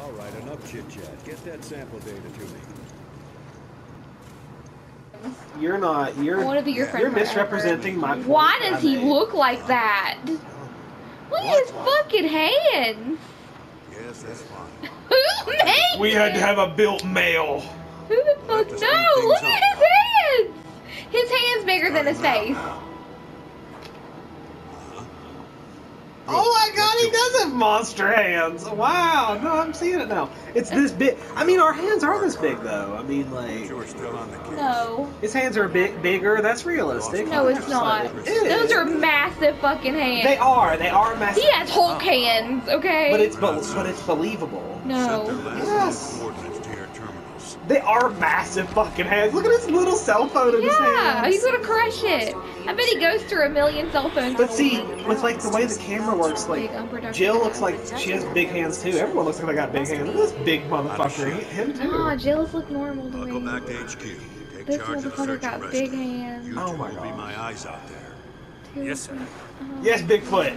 All right, enough chit chat. Get that sample data to me. You're not. You're. I wanna be your friend You're forever. misrepresenting my. Why does he made. look like that? Look at his fucking hands. Yes, that's fine. Who made We had to have a built male. Who the fuck? No, look at his hands. His hands bigger than his face. Oh my god, he does have monster hands! Wow, no, I'm seeing it now. It's this big. I mean, our hands are this big, though. I mean, like, You were still on the case. No. his hands are big, bigger. That's realistic. No, it's not. It Those are massive fucking hands. They are. They are massive. He has Hulk hands, okay? But it's but, but it's believable. no. Send the last Yes. coordinates to your terminals. They are massive fucking hands. Look at his little cell phone in his Yeah, he's gonna crush it. I bet he goes through a million cell phones. But see, with like the way the camera works, like Jill looks like she has big hands too. Everyone looks like they got big hands. Look at this big motherfucker. He- Him too. Nah, Jill's look normal to I'll me. back to HQ. Take This charge of the motherfucker search got big hands. You Oh two my will be God. my eyes out there. Too Yes, sir. Uh-huh. Yes, Bigfoot.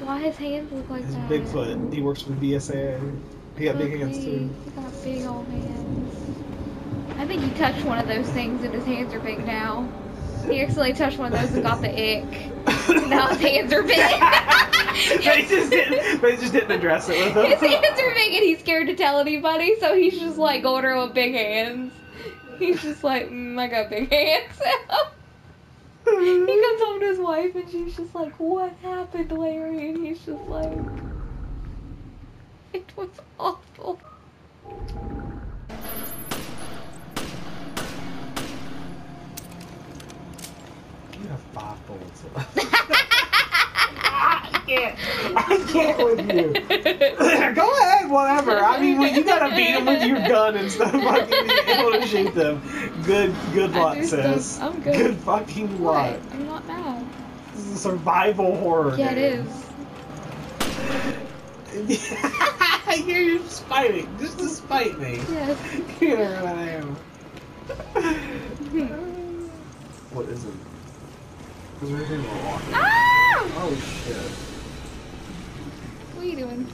Why his hands look like It's that? Bigfoot. He works for the BSA. He got big hands too. He got big old hands. I think he touched one of those things and his hands are big now. He accidentally touched one of those and got the ick. now his hands are big. they just didn't. They just didn't address it with him. His hands are big and he's scared to tell anybody, so he's just like going around with big hands. He's just like, mm, I got big hands. he comes home to his wife and she's just like, What happened, Larry? And he's just like, was awful. You have five bullets left. I can't. I can't with you. Go ahead, whatever. I mean, when you gotta beat them with your gun and stuff, like being able to shoot them. Good, good luck, sis. I'm good. Good fucking luck. I'm not mad. This is a survival horror. Yeah, it game. is. You're just spiting, just to spite me. Yes. You know what I am. what is it? Is there anything wrong? Ah! Oh shit. What are you doing?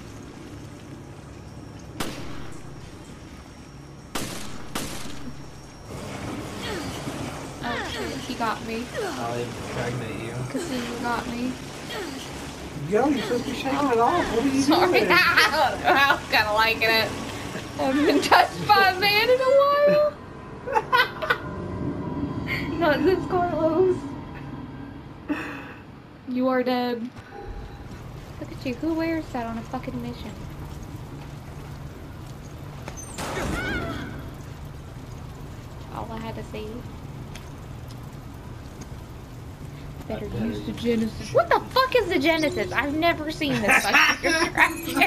Oh shit, he got me. I'll impregnate you. Casino got me. Yo, you're supposed to be shaking it off. What are you Sorry. doing? I was kind of liking it. I haven't been touched by a man in a while. Not since Carlos. You are dead. Look at you. Who wears that on a fucking mission? All I had to say. Better use the Genesis. What the fuck is the Genesis? I've never seen this fucking contraption.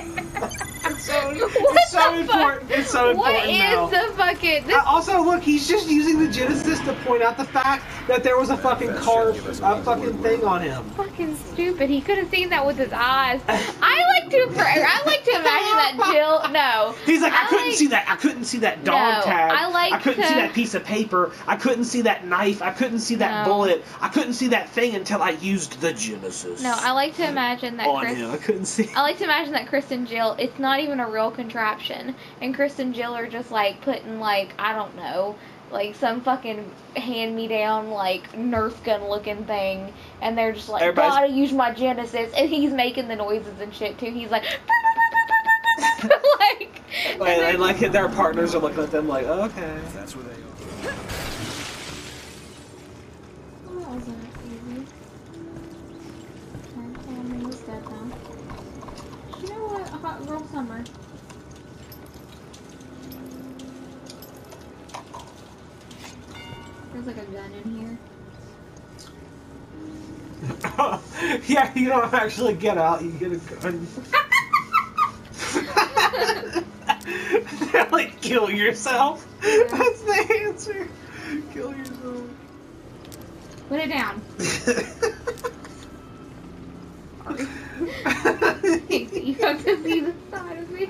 It's so, What it's so the fuck? important. It's so important What is now. the fucking? This Uh, also, look, he's just using the Genesis to point out the fact that there was a fucking carved, a fucking thing on him. fucking stupid. He could have seen that with his eyes. I like to. I like to imagine that Jill. No. He's like, I, couldn't like- see that. I couldn't see that dog No, tag. I like I couldn't see that piece of paper. I couldn't see that knife. I couldn't see that No. bullet. I couldn't see that thing until I used the Genesis. No, I like to imagine that on Chris. him. I couldn't see. I like to imagine that Chris and Jill, it's not even a real contraption. And Chris and Jill are just like putting like, I don't know, like some fucking hand me down like Nerf gun looking thing. And they're just like, Everybody's- gotta use my Genesis. And he's making the noises and shit too. He's like, like, And, and like their partners are looking at them like, oh, okay. That's where they are. That wasn't easy. Trying to tell me was dead now. You know what? A hot girl summer. There's like a gun in here. yeah, you don't actually get out. You get a gun. like kill yourself. That's the answer. Kill yourself. Put it down. you have to see the side of me.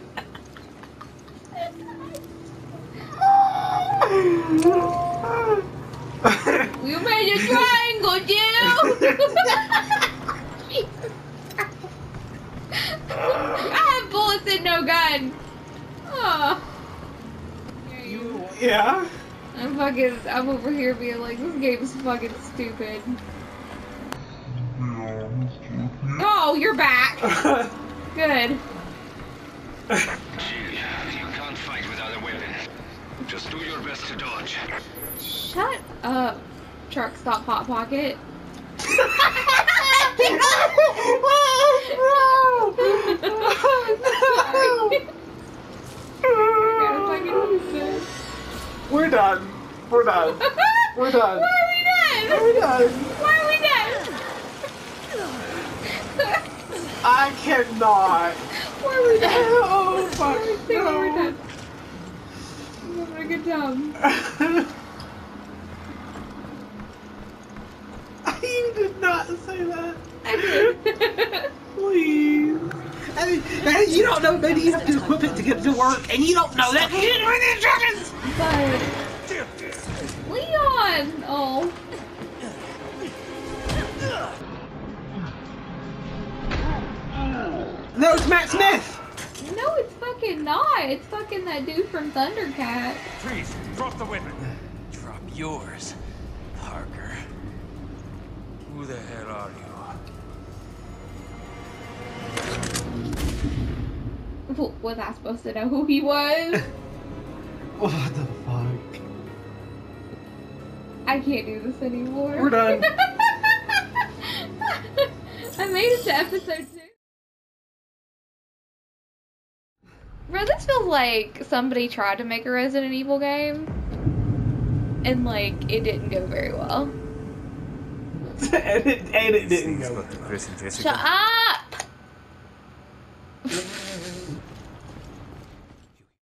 You made a triangle, Jill! I have bullets in no gun. Oh. You, yeah. I'm fucking. I'm over here being like, this game is fucking stupid. Oh, you're back. Good. Jill, you can't fight without a weapon. Just do your best to dodge. Shut up, truck stop hot pocket. We're done. We're done. We're done. Why are we done? We're done. Why are we done? I cannot. Why are we done? Oh fuck. Think we're done. I'm having a good time. you did not say that. I did. Please. I mean, you don't know. Maybe you have to equip it to get to work, and you don't know that. You didn't read the instructions. but Leon. Oh. No, it's Matt Smith. No, it's fucking not. It's fucking that dude from Thundercat. Please Drop the weapon! Drop yours, Parker. Who the hell are you? W- Was I supposed to know who he was? What the fuck? I can't do this anymore. We're done. I made it to episode two. Bro, this feels like somebody tried to make a Resident Evil game. And like it didn't go very well. and, it, and it didn't go. Chris and Jessica. Shut up!